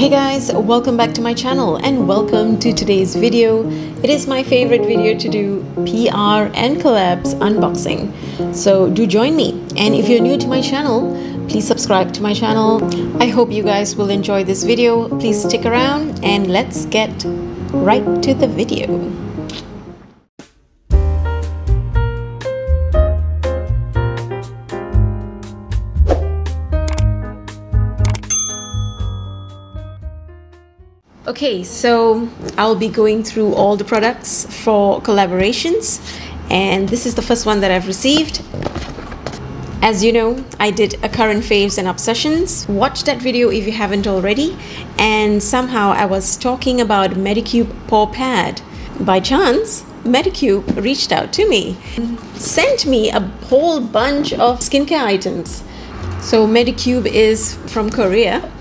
Hey guys, welcome back to my channel and welcome to today's video. It is my favorite video to do PR and collabs unboxing. So do join me. And if you're new to my channel, please subscribe to my channel. I hope you guys will enjoy this video. Please stick around and let's get right to the video. Okay, so I'll be going through all the products for collaborations, and this is the first one that I've received. As you know, I did a current faves and obsessions. Watch that video if you haven't already. And somehow I was talking about Medicube Paw Pad. By chance, Medicube reached out to me, and sent me a whole bunch of skincare items. So Medicube is from Korea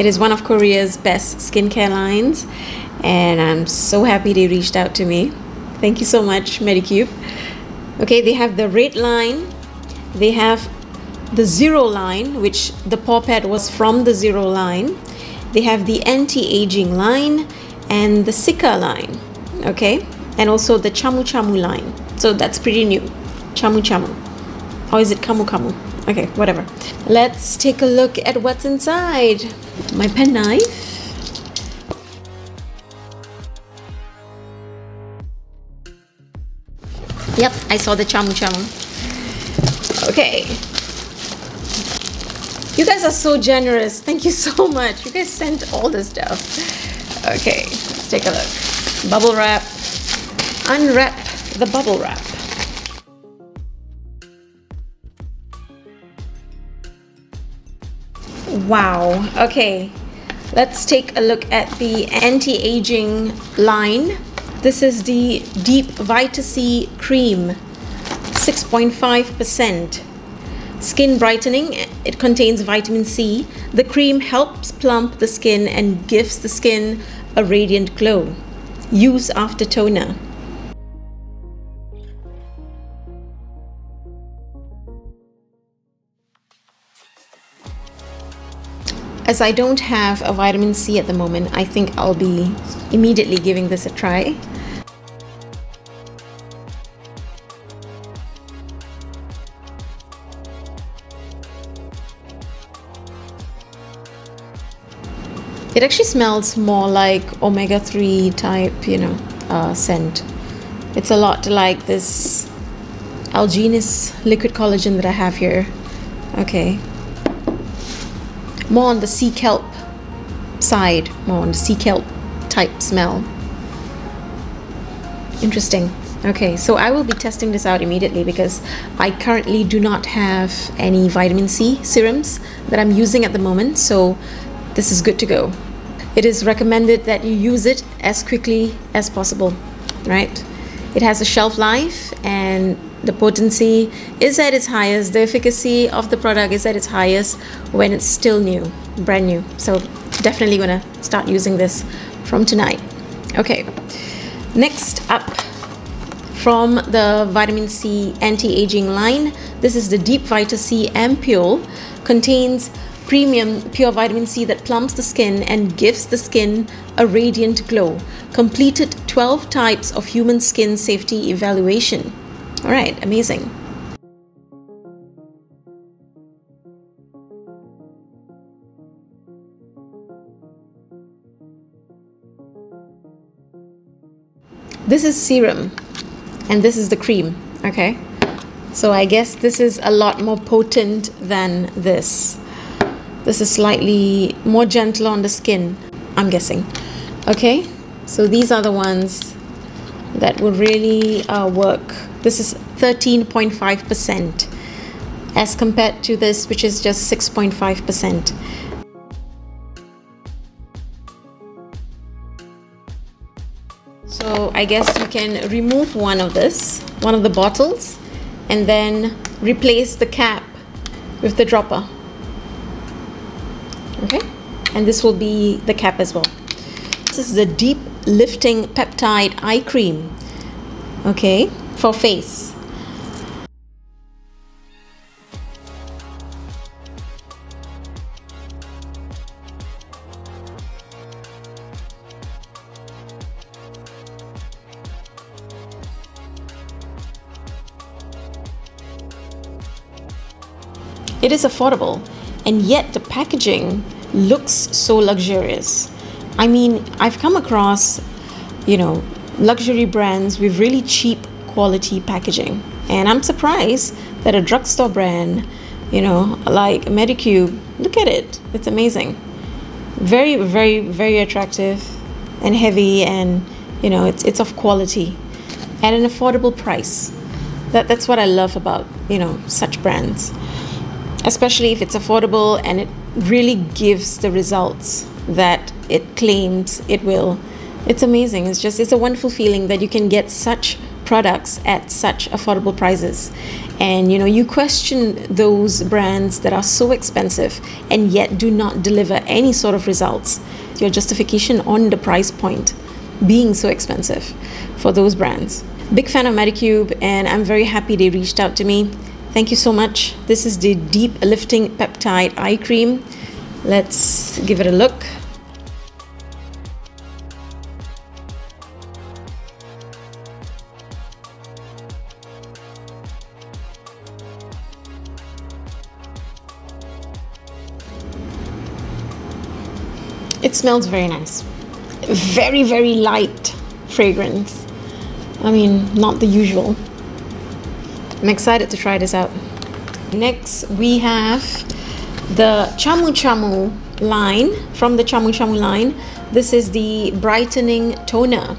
it is one of Korea's best skincare lines, and I'm so happy they reached out to me. Thank you so much, Medicube. Okay, they have the red line, they have the zero line, which the paw pad was from the zero line. They have the anti-aging line and the Sika line, okay, and also the Chamu Chamu line. So that's pretty new, Chamu Chamu, or is it Kamu Kamu? Okay, whatever. Let's take a look at what's inside my penknife. Yep, I saw the chamu chamu. Okay. You guys are so generous. Thank you so much. You guys sent all this stuff. Okay, let's take a look. Bubble wrap. Unwrap the bubble wrap. Wow. Okay. Let's take a look at the anti-aging line. This is the Deep Vita C Cream, 6.5%. Skin brightening, it contains vitamin C. The cream helps plump the skin and gives the skin a radiant glow. Use after toner. As I don't have a vitamin C at the moment, I think I'll be immediately giving this a try. It actually smells more like omega-3 type, you know, uh, scent. It's a lot like this Algenist liquid collagen that I have here. Okay, more on the sea kelp side, more on the sea kelp type smell. Interesting. Okay, so I will be testing this out immediately because I currently do not have any vitamin C serums that I'm using at the moment, so this is good to go. It is recommended that you use it as quickly as possible, right? It has a shelf life and the potency is at its highest the efficacy of the product is at its highest when it's still new brand new. So definitely gonna start using this from tonight. Okay next up from the vitamin C anti-aging line this is the deep vita C ampule contains premium pure vitamin C that plumps the skin and gives the skin a radiant glow. Completed 12 types of human skin safety evaluation all right, amazing. This is serum and this is the cream, okay? So I guess this is a lot more potent than this. This is slightly more gentle on the skin, I'm guessing. Okay, so these are the ones that will really uh, work this is 13.5% as compared to this, which is just 6.5%. So I guess you can remove one of this, one of the bottles, and then replace the cap with the dropper. Okay, and this will be the cap as well. This is the Deep Lifting Peptide Eye Cream. Okay, for face. It is affordable, and yet the packaging looks so luxurious. I mean, I've come across, you know, luxury brands with really cheap quality packaging, and I'm surprised that a drugstore brand, you know, like Medicube, look at it, it's amazing. Very, very, very attractive and heavy, and you know, it's, it's of quality at an affordable price. That, that's what I love about, you know, such brands especially if it's affordable and it really gives the results that it claims it will. It's amazing. It's just it's a wonderful feeling that you can get such products at such affordable prices. And you know, you question those brands that are so expensive and yet do not deliver any sort of results. Your justification on the price point being so expensive for those brands. Big fan of Medicube and I'm very happy they reached out to me. Thank you so much. This is the Deep Lifting Peptide Eye Cream. Let's give it a look. It smells very nice. Very, very light fragrance. I mean, not the usual. I'm excited to try this out. Next, we have the Chamu Chamu line from the Chamu Chamu line. This is the brightening toner.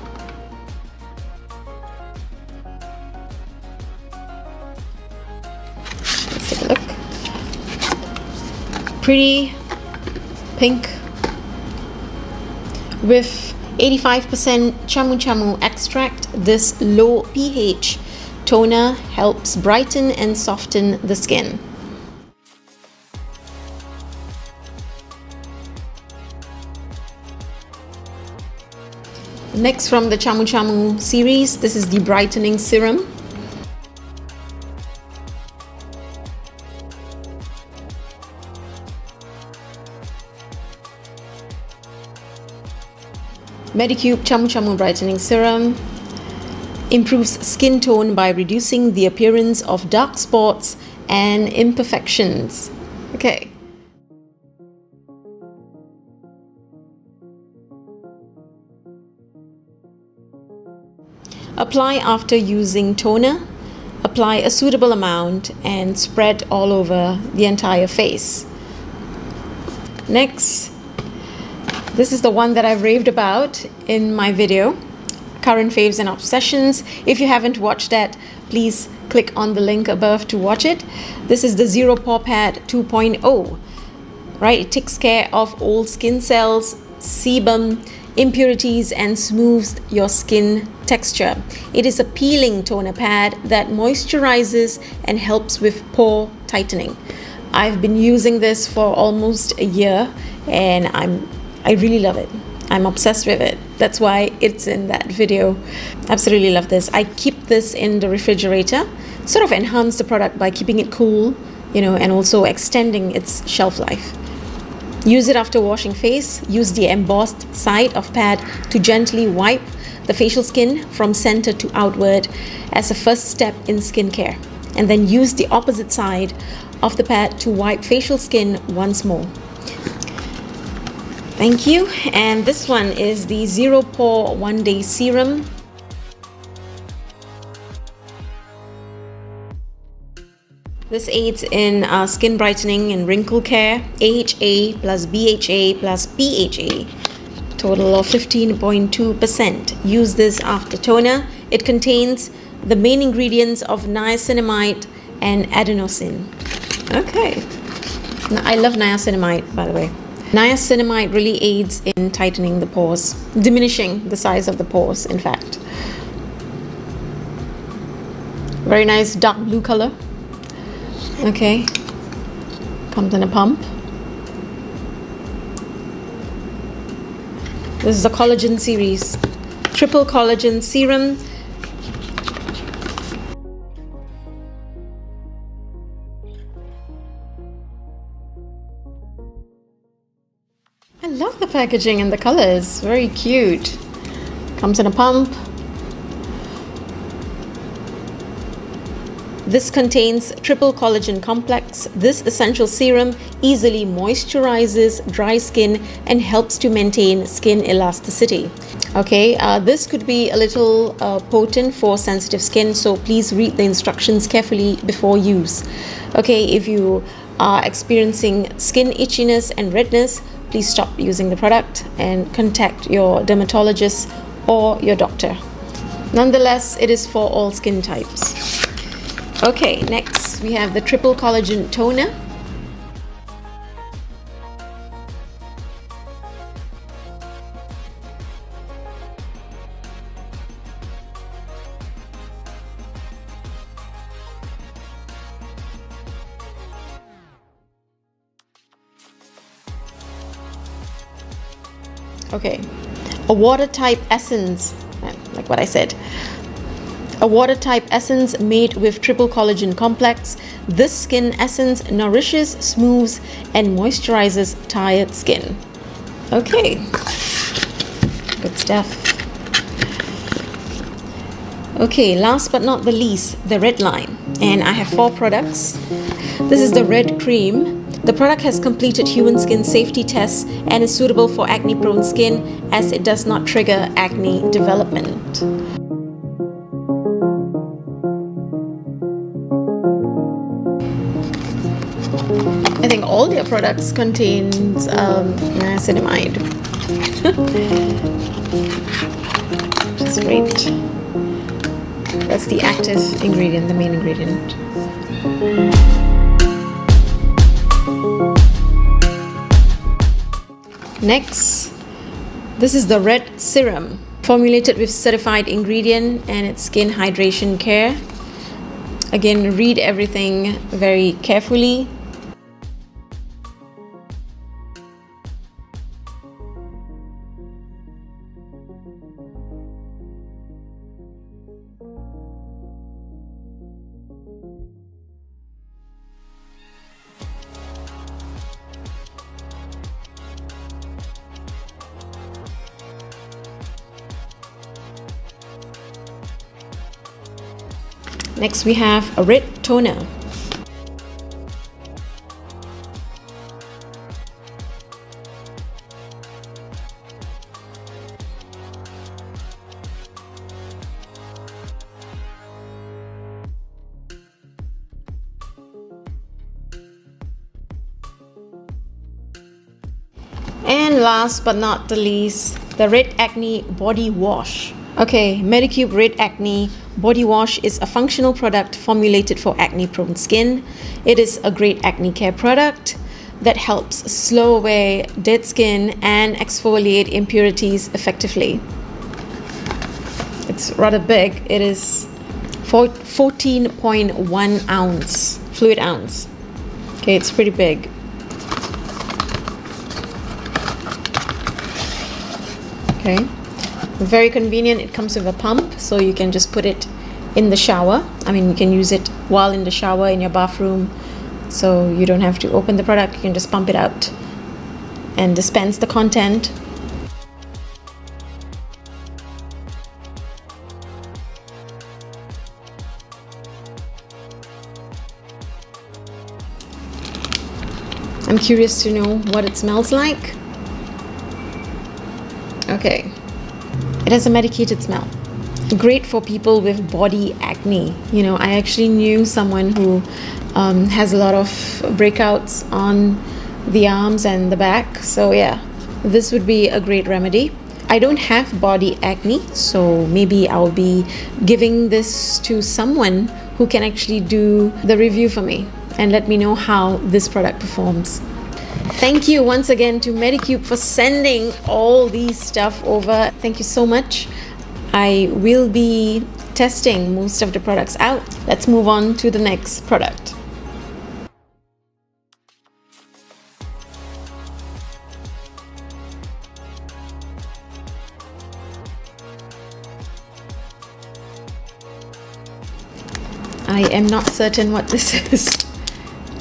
Let's take a look. Pretty pink with 85% Camu Camu extract. This low pH toner helps brighten and soften the skin. Next from the Camu Camu series, this is the brightening serum. Medicube Camu Camu Brightening Serum improves skin tone by reducing the appearance of dark spots and imperfections. Okay. Apply after using toner. Apply a suitable amount and spread all over the entire face. Next, this is the one that I've raved about in my video current faves and obsessions. If you haven't watched that, please click on the link above to watch it. This is the Zero Pore Pad 2.0, right? It takes care of old skin cells, sebum, impurities, and smooths your skin texture. It is a peeling toner pad that moisturizes and helps with pore tightening. I've been using this for almost a year and I'm I really love it. I'm obsessed with it. That's why it's in that video. Absolutely love this. I keep this in the refrigerator, sort of enhance the product by keeping it cool, you know, and also extending its shelf life. Use it after washing face. Use the embossed side of pad to gently wipe the facial skin from center to outward as a first step in skincare. And then use the opposite side of the pad to wipe facial skin once more. Thank you. And this one is the Zero Pore One Day Serum. This aids in uh, skin brightening and wrinkle care. AHA plus BHA plus PHA. Total of 15.2%. Use this after toner. It contains the main ingredients of niacinamide and adenosine. Okay. I love niacinamide, by the way. Niacinamide really aids in tightening the pores, diminishing the size of the pores, in fact. Very nice dark blue color. Okay. Comes in a pump. This is the collagen series. Triple collagen serum packaging and the colors. Very cute. Comes in a pump. This contains triple collagen complex. This essential serum easily moisturizes dry skin and helps to maintain skin elasticity. Okay, uh, this could be a little uh, potent for sensitive skin, so please read the instructions carefully before use. Okay, if you are experiencing skin itchiness and redness, please stop using the product and contact your dermatologist or your doctor. Nonetheless, it is for all skin types. Okay, next we have the triple collagen toner. Okay, a water type essence, eh, like what I said. A water type essence made with triple collagen complex. This skin essence nourishes, smooths, and moisturizes tired skin. Okay, good stuff. Okay, last but not the least, the red line. And I have four products. This is the red cream the product has completed human skin safety tests and is suitable for acne prone skin as it does not trigger acne development. I think all their products contains um, niacinamide. Is great. That's the active ingredient, the main ingredient. Next, this is the red serum formulated with certified ingredient and it's skin hydration care. Again, read everything very carefully Next we have a red toner. And last but not the least, the Red Acne Body Wash. Okay, Medicube Red Acne Body Wash is a functional product formulated for acne prone skin. It is a great acne care product that helps slow away dead skin and exfoliate impurities effectively. It's rather big. It is 14.1 ounce, fluid ounce. Okay, it's pretty big. Okay very convenient it comes with a pump so you can just put it in the shower i mean you can use it while in the shower in your bathroom so you don't have to open the product you can just pump it out and dispense the content I'm curious to know what it smells like. Okay. It has a medicated smell. Great for people with body acne. You know, I actually knew someone who um, has a lot of breakouts on the arms and the back. So, yeah, this would be a great remedy. I don't have body acne, so maybe I'll be giving this to someone who can actually do the review for me and let me know how this product performs. Thank you once again to Medicube for sending all these stuff over. Thank you so much. I will be testing most of the products out. Let's move on to the next product. I am not certain what this is,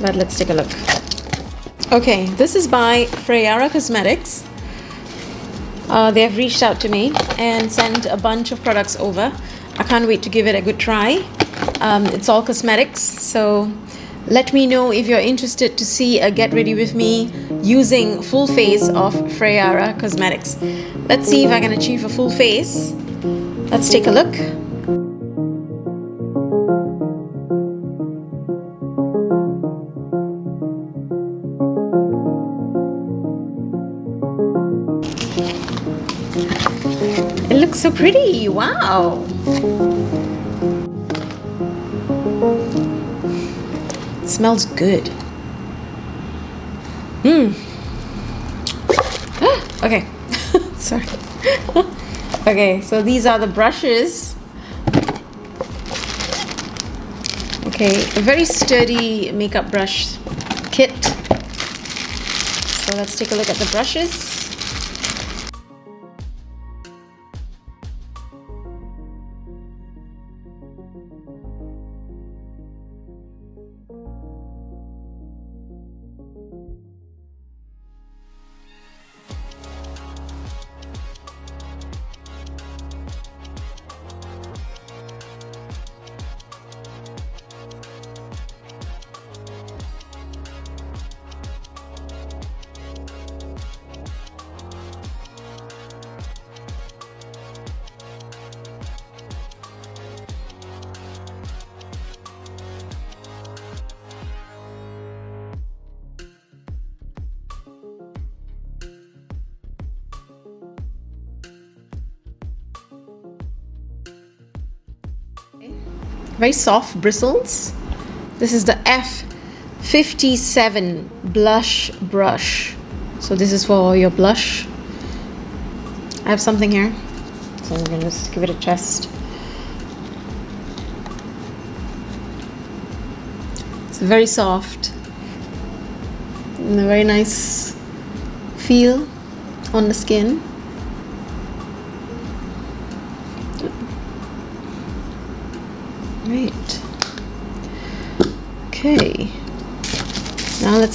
but let's take a look. Okay, this is by Freyara Cosmetics. Uh, they have reached out to me and sent a bunch of products over. I can't wait to give it a good try. Um, it's all cosmetics, so let me know if you're interested to see a get ready with me using full face of Freyara Cosmetics. Let's see if I can achieve a full face. Let's take a look. So pretty, wow! It smells good. Mmm. okay, sorry. okay, so these are the brushes. Okay, a very sturdy makeup brush kit. So let's take a look at the brushes. Very soft bristles. This is the F57 blush brush. So this is for your blush. I have something here. So I'm gonna just give it a test. It's very soft. And a very nice feel on the skin.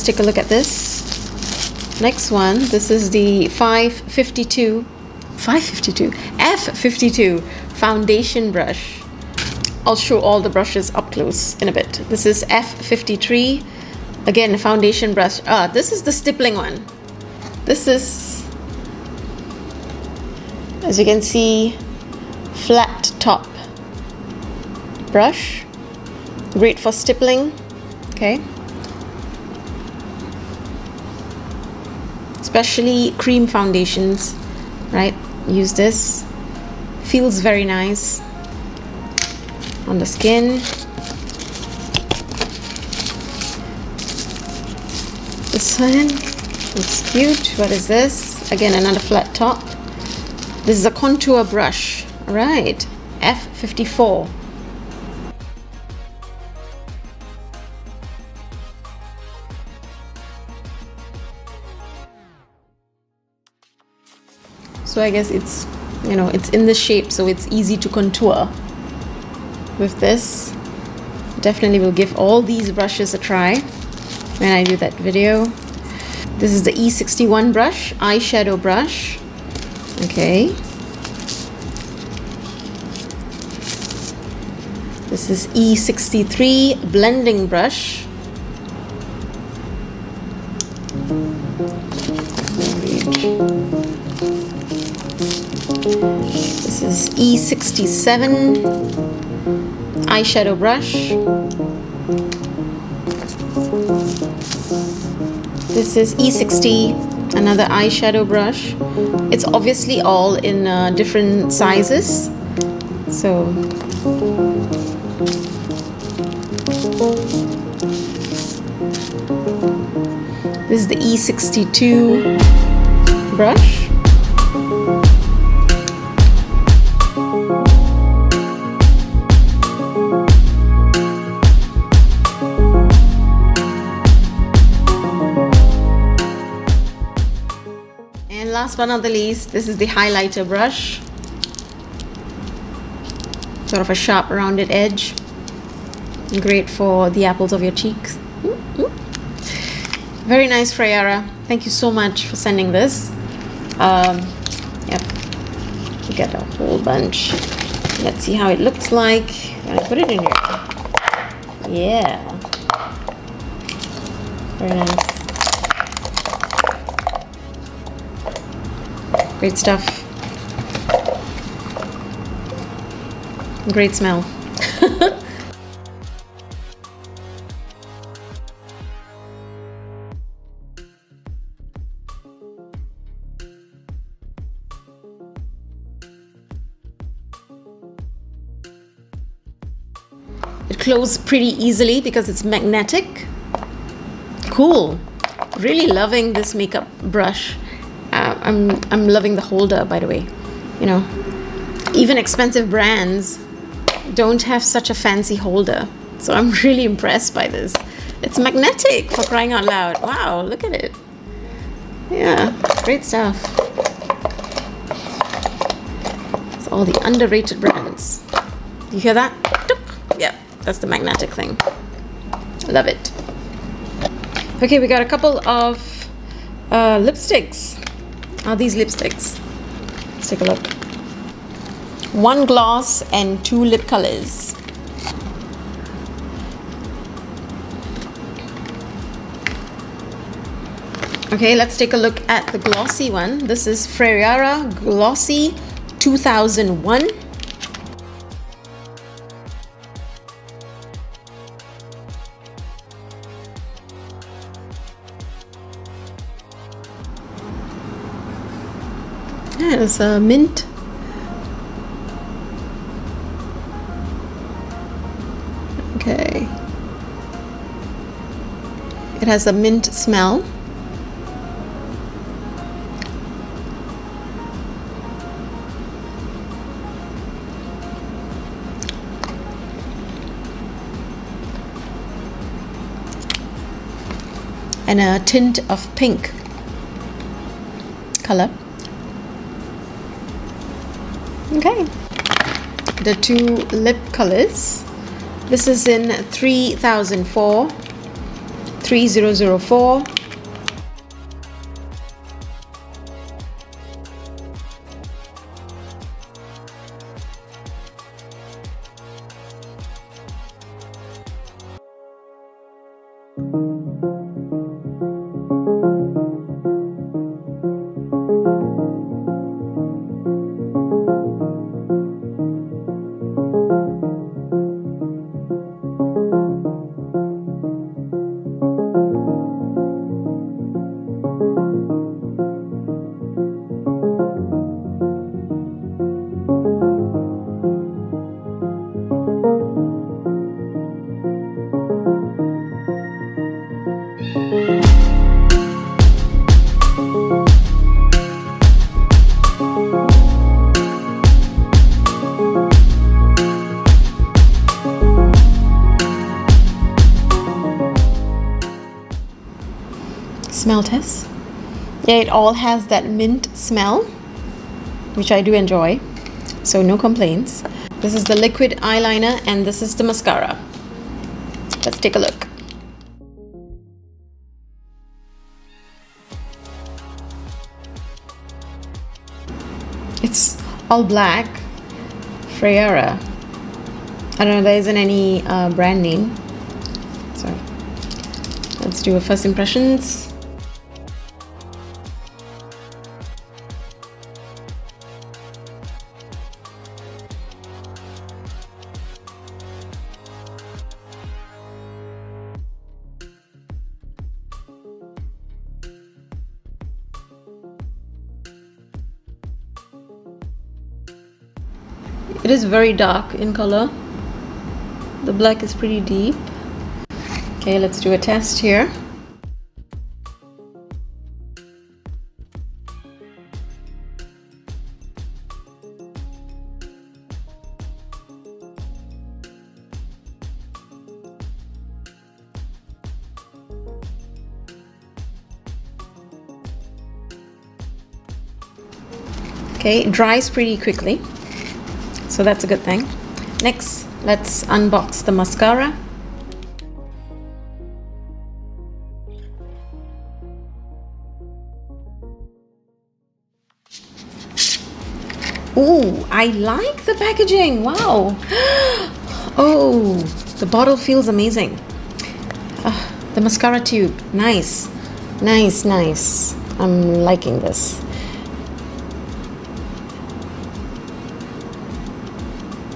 Take a look at this. Next one, this is the 552, 552, F52 foundation brush. I'll show all the brushes up close in a bit. This is F53, again foundation brush. Ah, this is the stippling one. This is, as you can see, flat top brush. Great for stippling. Okay. Especially cream foundations, right? Use this. Feels very nice on the skin. This one looks cute. What is this? Again, another flat top. This is a contour brush. Right. F54. So I guess it's you know it's in the shape so it's easy to contour. With this definitely will give all these brushes a try when I do that video. This is the E61 brush eyeshadow brush. Okay. This is E63 blending brush This is E67 eyeshadow brush. This is E60, another eyeshadow brush. It's obviously all in uh, different sizes. So this is the E62 brush. Last but not the least, this is the highlighter brush. Sort of a sharp rounded edge. Great for the apples of your cheeks. Very nice, Freya. Thank you so much for sending this. Um, yep, you get a whole bunch. Let's see how it looks like I put it in here. Yeah. Very nice. Great stuff. Great smell. It closes pretty easily because it's magnetic. Cool. Really loving this makeup brush. I'm, I'm loving the holder, by the way. You know, even expensive brands don't have such a fancy holder. So I'm really impressed by this. It's magnetic for crying out loud. Wow, look at it. Yeah, great stuff. It's all the underrated brands. You hear that? Yeah. That's the magnetic thing. Love it. Okay, we got a couple of uh, lipsticks. Are these lipsticks? Let's take a look. One gloss and two lip colors. Okay, let's take a look at the glossy one. This is Freyara Glossy 2001. It's a mint. Okay. It has a mint smell. And a tint of pink color. Okay. The two lip colors. This is in 3004, 3004. Smell Yeah, it all has that mint smell, which I do enjoy. So no complaints. This is the liquid eyeliner and this is the mascara. Let's take a look. It's all black. Freyara. I don't know, there isn't any uh, brand name. So let's do a first impressions. Is very dark in color. The black is pretty deep. Okay, let's do a test here. Okay, it dries pretty quickly so that's a good thing next let's unbox the mascara Ooh, I like the packaging. Wow. Oh, The bottle feels amazing. Ah, the mascara tube, nice, nice, nice. I'm liking this.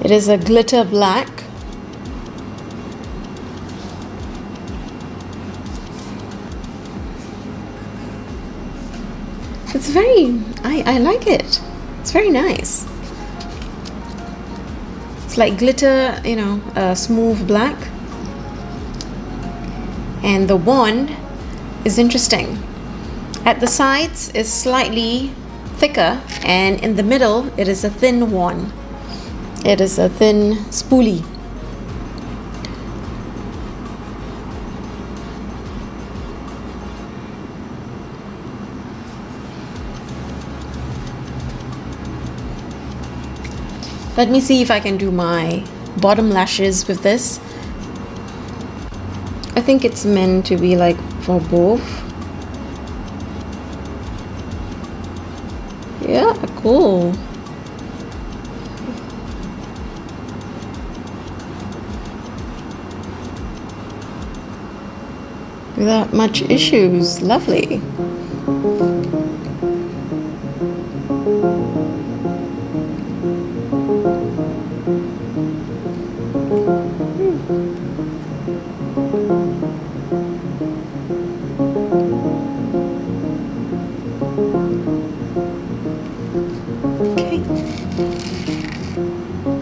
It is a glitter black. It's very, I, I like it. It's very nice. It's like glitter, you know, uh, smooth black. And the wand is interesting. At the sides is slightly thicker and in the middle it is a thin one. It is a thin spoolie. Let me see if I can do my bottom lashes with this. I think it's meant to be like for both. Yeah, cool. Without much issues. Lovely. Hmm.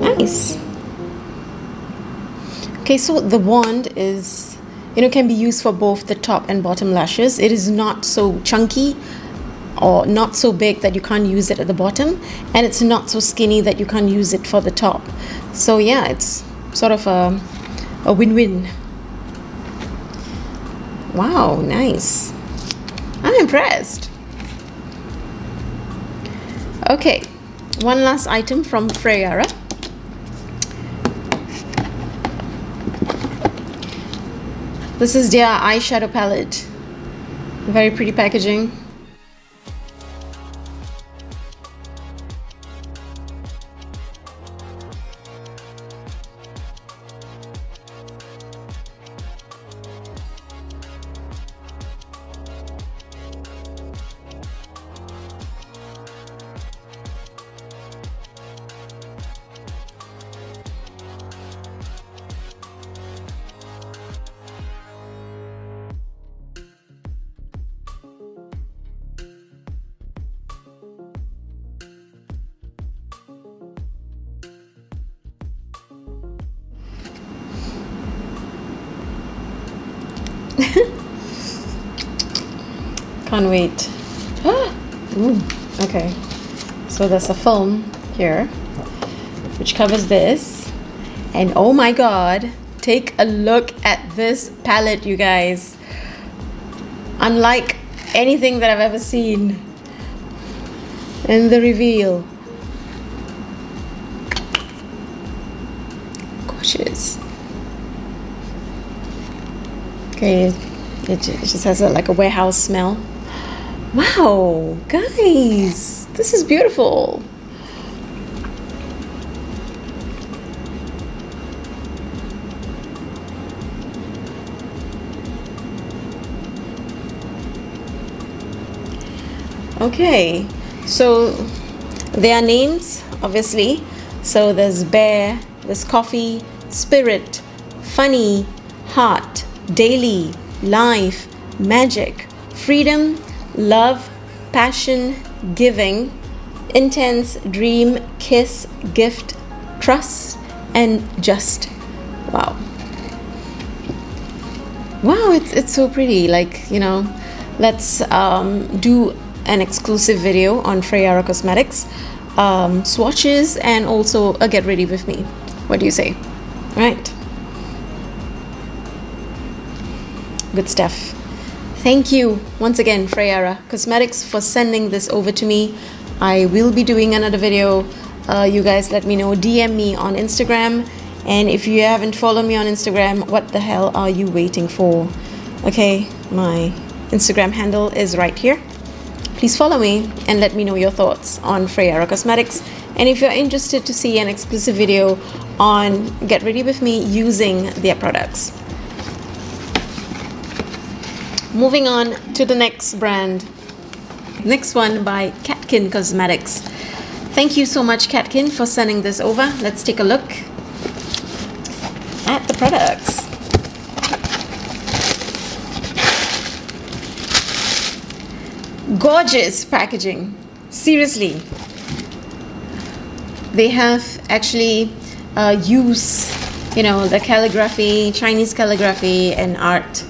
nice. Okay, so the wand is, you know, can be used for both the top and bottom lashes. It is not so chunky or not so big that you can't use it at the bottom, and it's not so skinny that you can't use it for the top. So yeah, it's sort of a, a win-win. Wow, nice. I'm impressed. Okay, one last item from Freya. This is their eyeshadow palette. Very pretty packaging. Can't wait. Okay, so there's a film here which covers this. And oh my god, take a look at this palette, you guys. Unlike anything that I've ever seen. And the reveal. Gorgeous. It, just has a, like a warehouse smell. Wow, guys, this is beautiful. Okay, so their names obviously. So there's bear, there's coffee, spirit, funny, heart, daily, life, magic, freedom, love, passion, giving, intense, dream, kiss, gift, trust, and just. Wow. Wow, it's, it's so pretty. Like, you know, let's um, do an exclusive video on Freya Cosmetics, um, swatches, and also a get ready with me. What do you say? Right. Good stuff. Thank you once again, Freya Cosmetics, for sending this over to me. I will be doing another video. Uh, you guys let me know. DM me on Instagram. And if you haven't followed me on Instagram, what the hell are you waiting for? Okay, my Instagram handle is right here. please follow me and let me know your thoughts on Freya Cosmetics. And if you're interested to see an exclusive video on Get Ready With Me using their products. Moving on to the next brand. Next one by Catkin Cosmetics. Thank you so much, Catkin, for sending this over. Let's take a look at the products. Gorgeous packaging. Seriously. They have actually uh, used, you know, the calligraphy, Chinese calligraphy and art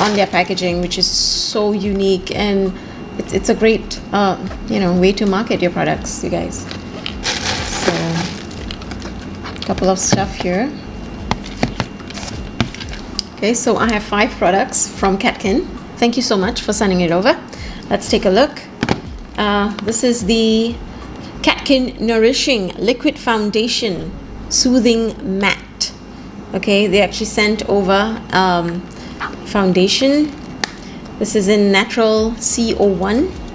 on their packaging, which is so unique and it's, it's a great, uh, you know, way to market your products, you guys. So, a couple of stuff here. Okay, so I have five products from Catkin. Thank you so much for sending it over. Let's take a look. Uh, this is the Catkin Nourishing Liquid Foundation Soothing Matte. Okay, they actually sent over um, foundation. This is in Natural CO1.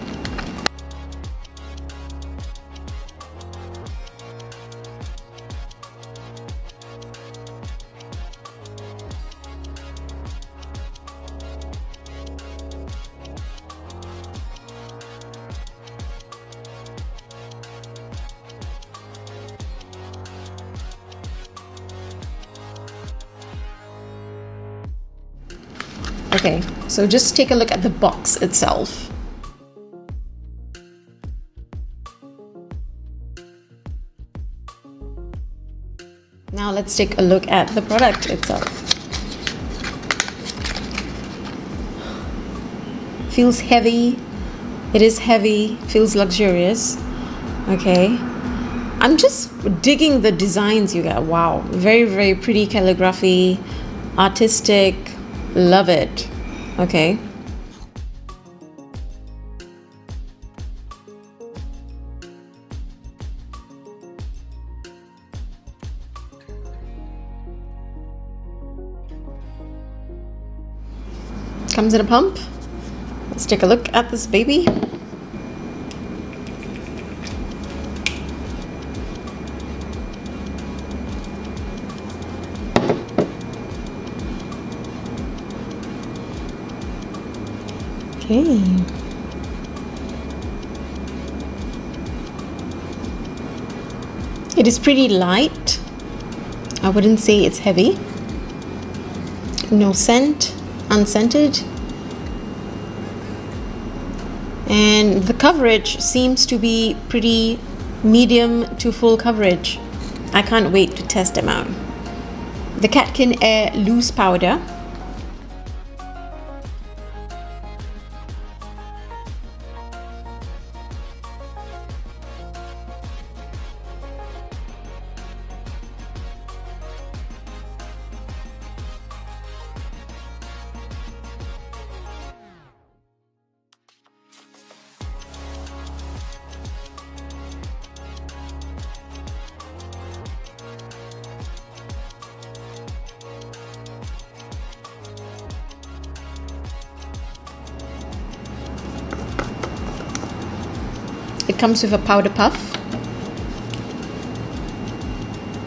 So just take a look at the box itself. Now let's take a look at the product itself. Feels heavy. It is heavy, feels luxurious. Okay. I'm just digging the designs you got. Wow. Very, very pretty calligraphy, artistic, Love it. Okay. Comes in a pump. Let's take a look at this baby. Okay. It is pretty light. I wouldn't say it's heavy. No scent, unscented. And the coverage seems to be pretty medium to full coverage. I can't wait to test them out. The Catkin Air Loose Powder comes with a powder puff.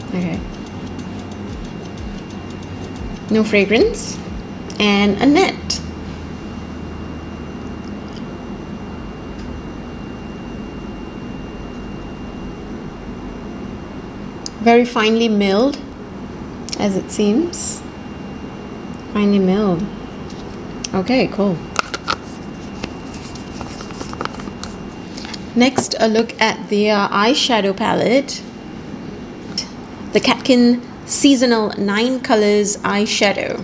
Okay. No fragrance. And a net. Very finely milled, as it seems. Finely milled. Okay, cool. Next, a look at the uh, eyeshadow palette. The Catkin Seasonal 9 Colors Eyeshadow.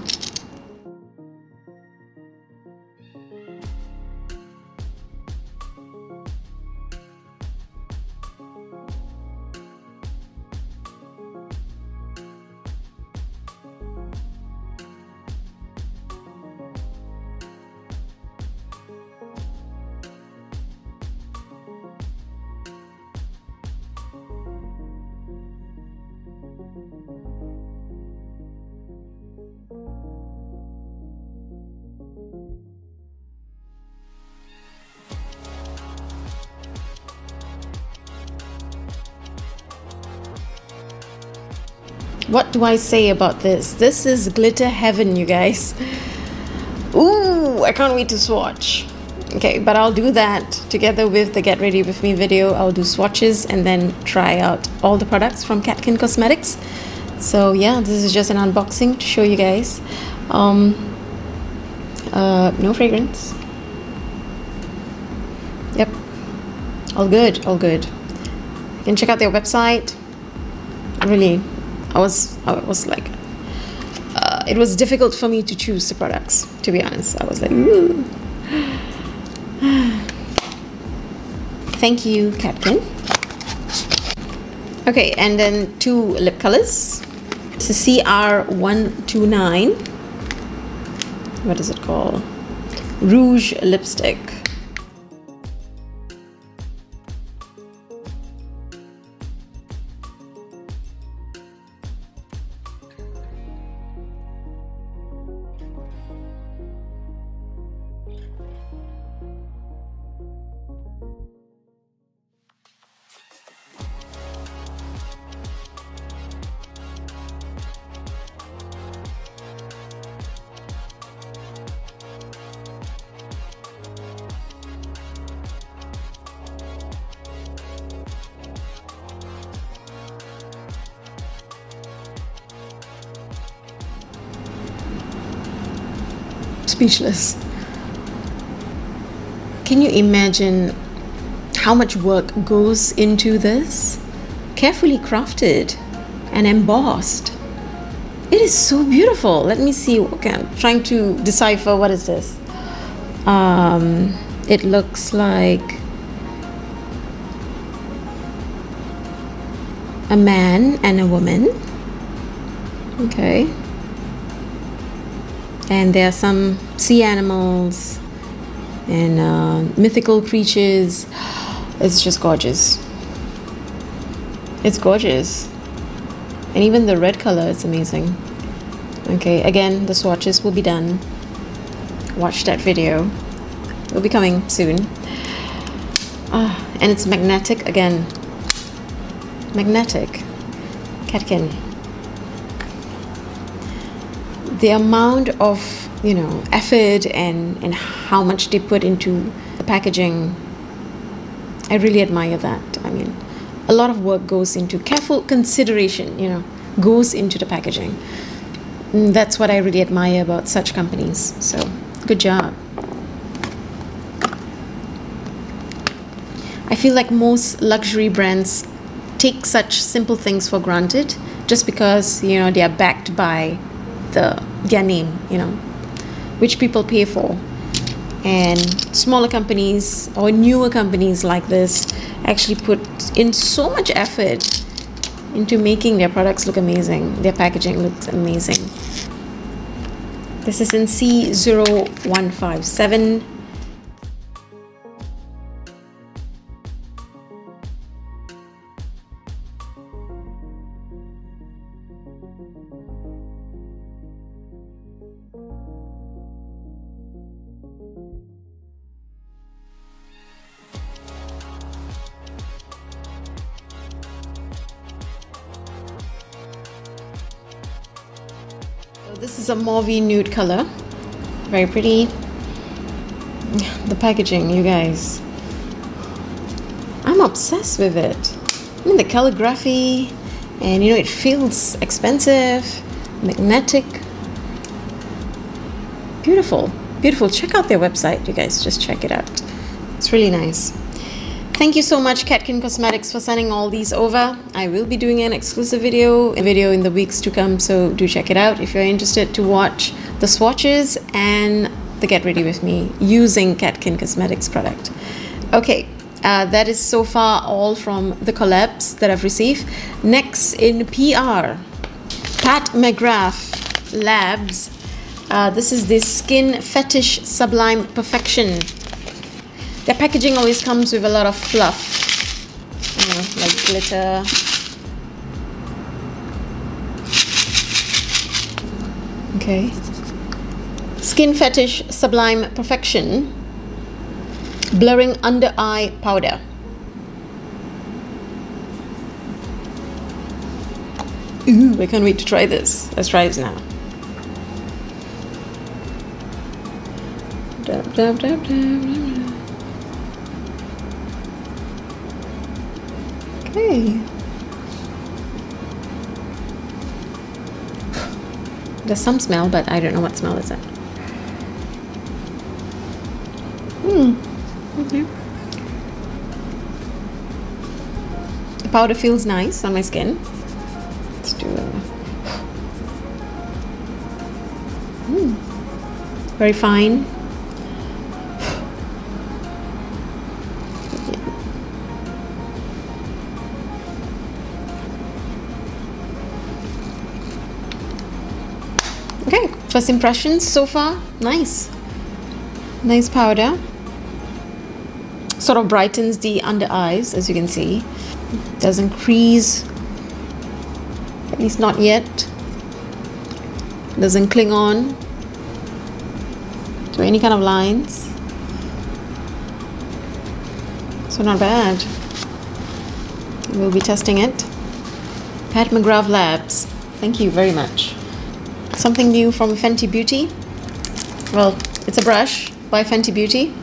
what do I say about this? This is glitter heaven, you guys. Ooh, I can't wait to swatch. Okay, but I'll do that together with the Get Ready With Me video. I'll do swatches and then try out all the products from Catkin Cosmetics. So yeah, this is just an unboxing to show you guys. Um, uh, no fragrance. Yep, all good, all good. You can check out their website. Really, I was, I was like, uh, it was difficult for me to choose the products. To be honest, I was like, Ooh. Thank you, Catkin. Okay, and then two lip colors. It's a CR129. What is it called? Rouge lipstick. Speechless. Can you imagine how much work goes into this? Carefully crafted and embossed. It is so beautiful. Let me see. Okay, I'm trying to decipher what is this. Um, it looks like a man and a woman. Okay and there are some sea animals and uh, mythical creatures. It's just gorgeous. It's gorgeous. And even the red color is amazing. Okay, again, the swatches will be done. Watch that video. It will be coming soon. Ah, and it's magnetic again. Magnetic. Catkin the amount of you know effort and and how much they put into the packaging i really admire that. I mean a lot of work goes into careful consideration you know goes into the packaging. And that's what i really admire about such companies. So good job. I feel like most luxury brands take such simple things for granted just because you know they are backed by the their name, you know, which people pay for. And smaller companies or newer companies like this actually put in so much effort into making their products look amazing. Their packaging looks amazing. This is in C0157 a mauvey nude color. Very pretty. The packaging, you guys. I'm obsessed with it. I mean, the calligraphy, and you know, it feels expensive, magnetic. Beautiful, beautiful. Check out their website, you guys. Just check it out. It's really nice. Thank you so much Catkin Cosmetics for sending all these over. I will be doing an exclusive video, video in the weeks to come, so do check it out if you're interested to watch the swatches and the Get Ready With Me using Catkin Cosmetics product. Okay, uh, that is so far all from the collabs that I've received. Next in PR, Pat McGrath Labs. Uh, this is the Skin Fetish Sublime Perfection the packaging always comes with a lot of fluff, you know, like glitter. Okay. Skin Fetish Sublime Perfection Blurring Under Eye Powder. Ooh, I can't wait to try this. Let's try this now. Dab, dab, dab, Okay. There's some smell, but I don't know what smell is it. Hmm. Okay. The powder feels nice on my skin. Let's do it. Mm. Very fine. First impressions so far, nice. Nice powder. Sort of brightens the under eyes, as you can see. Doesn't crease, at least not yet. Doesn't cling on to any kind of lines. So not bad. We'll be testing it. Pat McGrath Labs. Thank you very much. Something new from Fenty Beauty. Well, it's a brush by Fenty Beauty.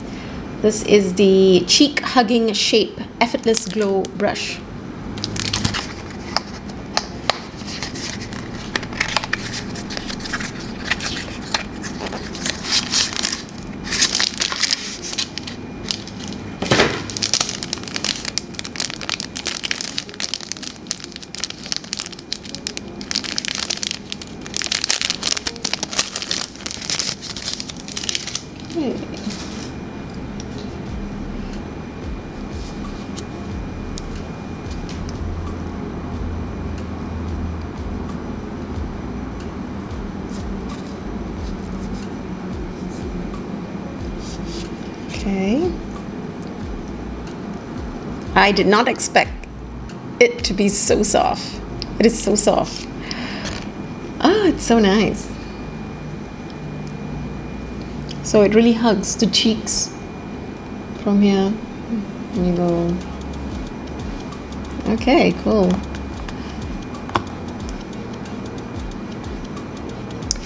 This is the Cheek Hugging Shape Effortless Glow Brush. Okay. I did not expect it to be so soft. It is so soft. Ah, it's so nice. So it really hugs the cheeks from here. You go. Okay, cool.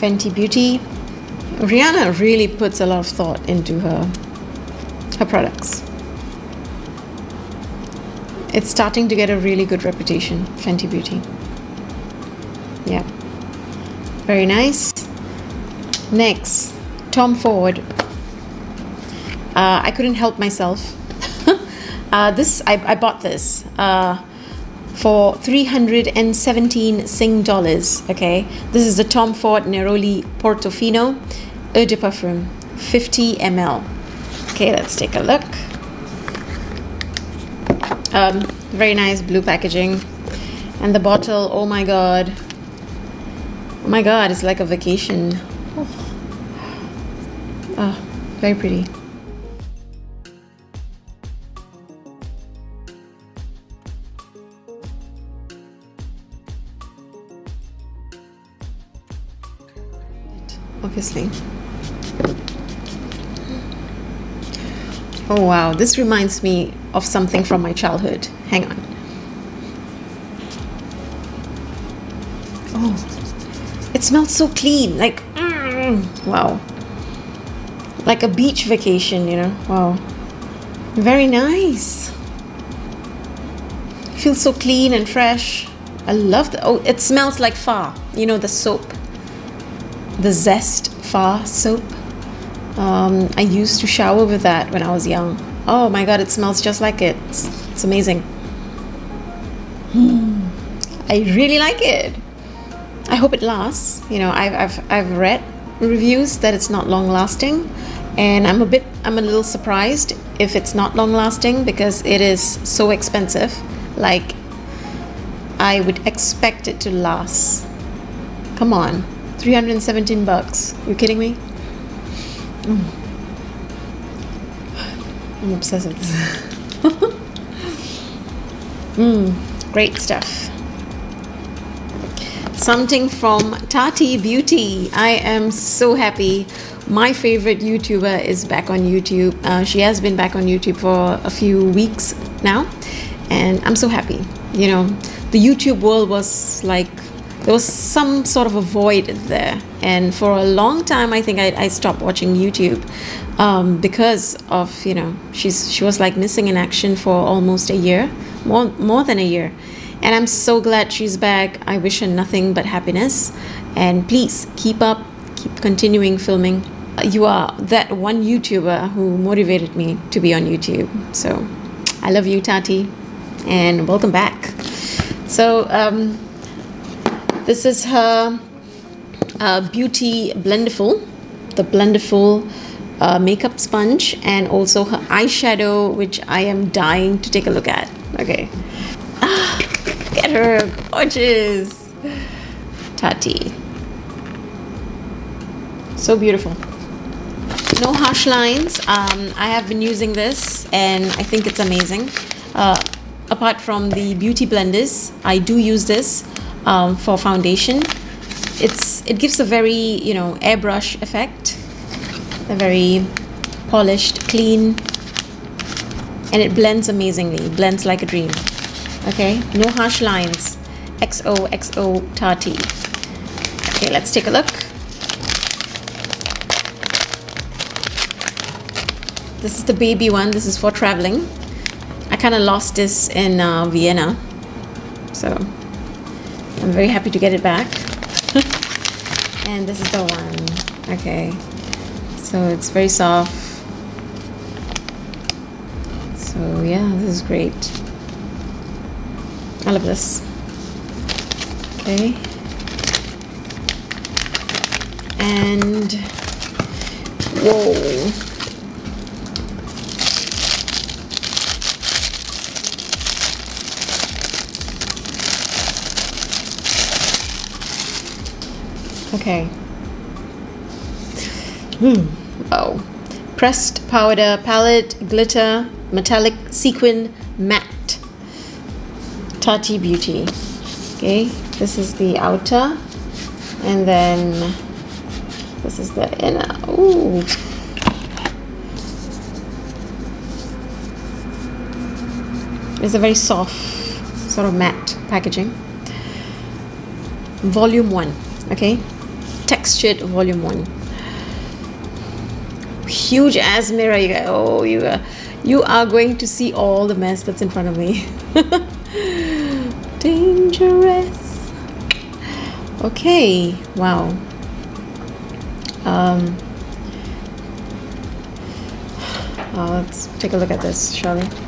Fenty Beauty. Rihanna really puts a lot of thought into her her products. It's starting to get a really good reputation, Fenty Beauty. Yeah. Very nice. Next, Tom Ford. Uh, I couldn't help myself. uh, this I, I bought this uh, for 317 Sing dollars. Okay, this is the Tom Ford Neroli Portofino Eau de Parfum, 50 ml. Okay, let's take a look. Um, very nice blue packaging, and the bottle. Oh my god! Oh my god! It's like a vacation. Oh, oh very pretty. Obviously. Oh wow, this reminds me of something from my childhood. Hang on. Oh, it smells so clean. Like, mm, wow. Like a beach vacation, you know? Wow. Very nice. Feels so clean and fresh. I love the. Oh, it smells like far. You know, the soap. The Zest far soap. Um, I used to shower with that when I was young. Oh my god, it smells just like it. It's, it's amazing. I really like it. I hope it lasts. You know, I've, I've, I've read reviews that it's not long lasting, and I'm a bit, I'm a little surprised if it's not long lasting because it is so expensive. Like, I would expect it to last. Come on, 317 bucks. You kidding me? Mm. I'm obsessed mm, great stuff. Something from Tati Beauty. I am so happy. My favorite YouTuber is back on YouTube. Uh, she has been back on YouTube for a few weeks now, and I'm so happy. You know, the YouTube world was like there was some sort of a void there. And for a long time i think i, I stopped watching youtube um, because of you know she's she was like missing in action for almost a year more more than a year. And i'm so glad she's back. I wish her nothing but happiness. And please keep up. Keep continuing filming. You are that one youtuber who motivated me to be on youtube. So i love you tati. And welcome back. So um, this is her uh, Beauty Blendiful, the Blendiful uh, makeup sponge, and also her eyeshadow, which I am dying to take a look at. Okay. Ah, get her, gorgeous. Tati. So beautiful. No harsh lines. Um, I have been using this and I think it's amazing. Uh, apart from the beauty blenders, I do use this um, for foundation. It's it gives a very you know airbrush effect, a very polished, clean, and it blends amazingly. blends like a dream. Okay, no harsh lines. XOXO Tati. Okay, let's take a look. This is the baby one. This is for traveling. I kind of lost this in uh, Vienna. So I'm very happy to get it back. and this is the one. Okay. So it's very soft. So yeah, this is great. I love this. Okay. And whoa. Okay. Hmm. Oh. Pressed powder palette, glitter, metallic sequin, matte. Tati Beauty. Okay, this is the outer, and then this is the inner. Ooh. It's a very soft, sort of matte packaging. Volume 1, okay? Textured volume 1 huge ass mirror you guys. Oh you are you are going to see all the mess that's in front of me. Dangerous. Okay wow. Um uh, let's take a look at this shall we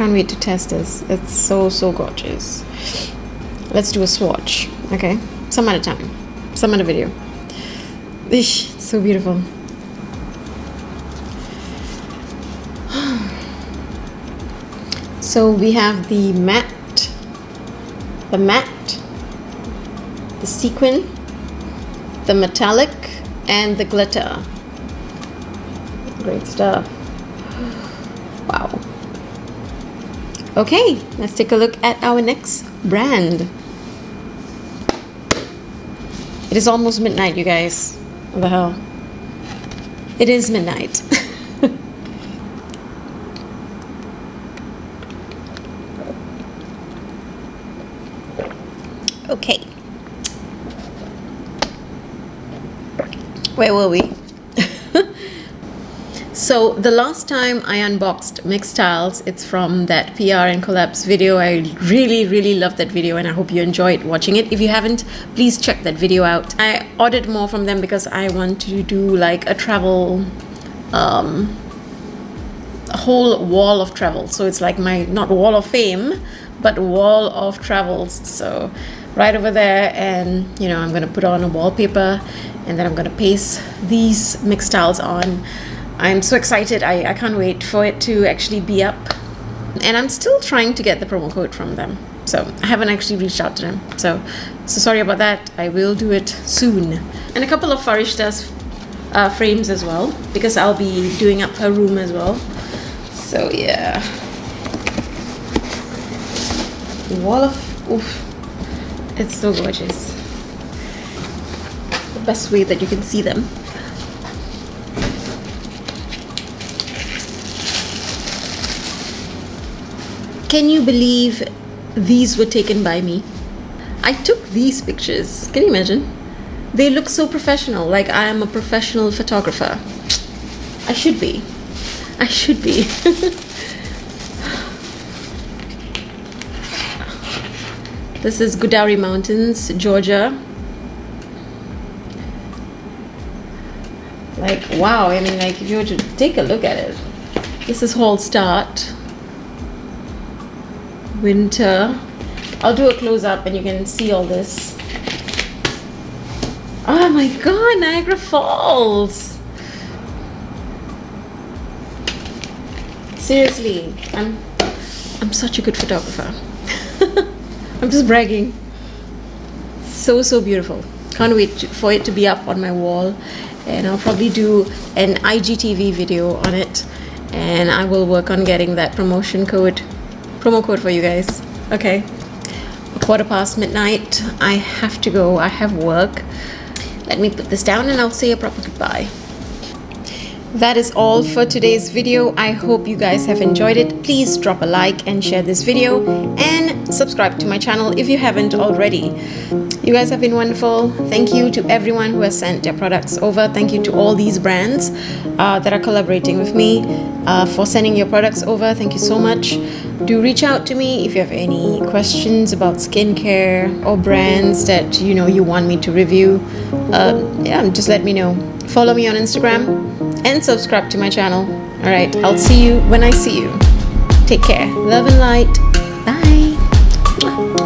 can't wait to test this. It's so, so gorgeous. Let's do a swatch, okay? Some a time, some a video. Ish, so beautiful. So we have the matte, the matte, the sequin, the metallic, and the glitter. Great stuff. Okay, let's take a look at our next brand. It is almost midnight, you guys. What the hell? It is midnight. okay. where were we? So the last time I unboxed Mixtiles, it's from that PR and Collabs video. I really, really love that video and I hope you enjoyed watching it. If you haven't, please check that video out. I ordered more from them because I want to do like a travel, um, a whole wall of travel. So it's like my, not wall of fame, but wall of travels. So right over there and you know I'm gonna put on a wallpaper and then I'm gonna paste these Mixtiles on. I'm so excited. I, I can't wait for it to actually be up. And I'm still trying to get the promo code from them. So I haven't actually reached out to them. So, so sorry about that. I will do it soon. And a couple of Farishta's uh, frames as well because I'll be doing up her room as well. So yeah. Wall of oof. It's so gorgeous. The best way that you can see them. Can you believe these were taken by me? I took these pictures. Can you imagine? They look so professional, like I am a professional photographer. I should be. I should be. this is Gudauri Mountains, Georgia. Like, wow, I mean, like, if you were to take a look at it, this is Hallstatt winter. I'll do a close up and you can see all this. Oh my god, Niagara Falls! Seriously, I'm I'm such a good photographer. I'm just bragging. So so beautiful. Can't wait to, for it to be up on my wall and I'll probably do an IGTV video on it and I will work on getting that promotion code promo code for you guys. Okay. A quarter past midnight. I have to go. I have work. Let me put this down and I'll say a proper goodbye. That is all for today's video. I hope you guys have enjoyed it. Please drop a like and share this video and subscribe to my channel if you haven't already. You guys have been wonderful. Thank you to everyone who has sent their products over. Thank you to all these brands uh, that are collaborating with me uh, for sending your products over. Thank you so much. Do reach out to me if you have any questions about skincare or brands that you know you want me to review. Uh, yeah, just let me know. Follow me on Instagram and subscribe to my channel. All right, I'll see you when I see you. Take care. Love and light. Bye. 嗯